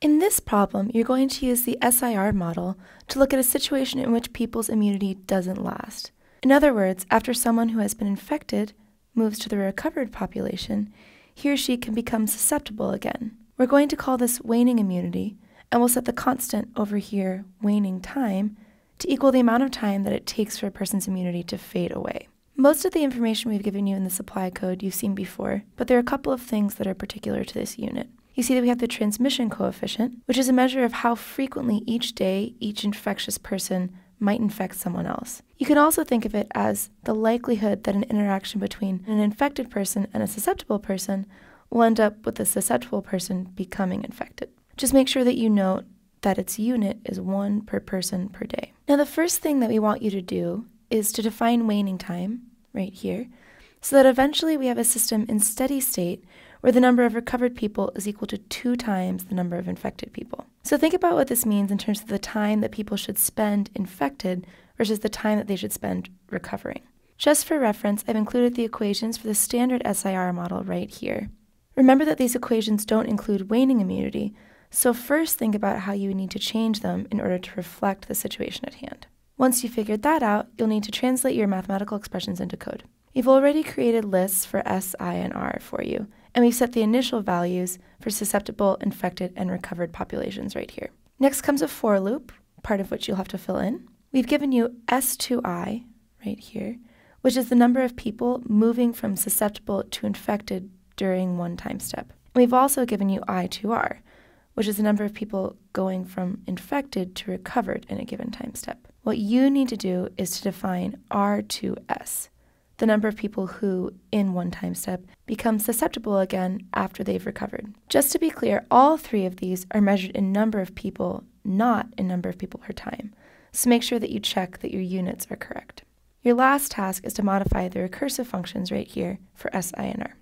In this problem, you're going to use the SIR model to look at a situation in which people's immunity doesn't last. In other words, after someone who has been infected moves to the recovered population, he or she can become susceptible again. We're going to call this waning immunity, and we'll set the constant over here, waning time, to equal the amount of time that it takes for a person's immunity to fade away. Most of the information we've given you in the supply code you've seen before, but there are a couple of things that are particular to this unit. You see that we have the transmission coefficient, which is a measure of how frequently each day each infectious person might infect someone else. You can also think of it as the likelihood that an interaction between an infected person and a susceptible person will end up with the susceptible person becoming infected. Just make sure that you note that its unit is one per person per day. Now, the first thing that we want you to do is to define waning time right here so that eventually we have a system in steady state where the number of recovered people is equal to two times the number of infected people. So think about what this means in terms of the time that people should spend infected versus the time that they should spend recovering. Just for reference, I've included the equations for the standard SIR model right here. Remember that these equations don't include waning immunity, so first think about how you need to change them in order to reflect the situation at hand. Once you've figured that out, you'll need to translate your mathematical expressions into code. We've already created lists for S, I, and R for you, and we've set the initial values for susceptible, infected, and recovered populations right here. Next comes a for loop, part of which you'll have to fill in. We've given you S2I right here, which is the number of people moving from susceptible to infected during one time step. We've also given you I2R, which is the number of people going from infected to recovered in a given time step. What you need to do is to define R2S, the number of people who, in one time step, become susceptible again after they've recovered. Just to be clear, all three of these are measured in number of people, not in number of people per time. So make sure that you check that your units are correct. Your last task is to modify the recursive functions right here for S, I, and R.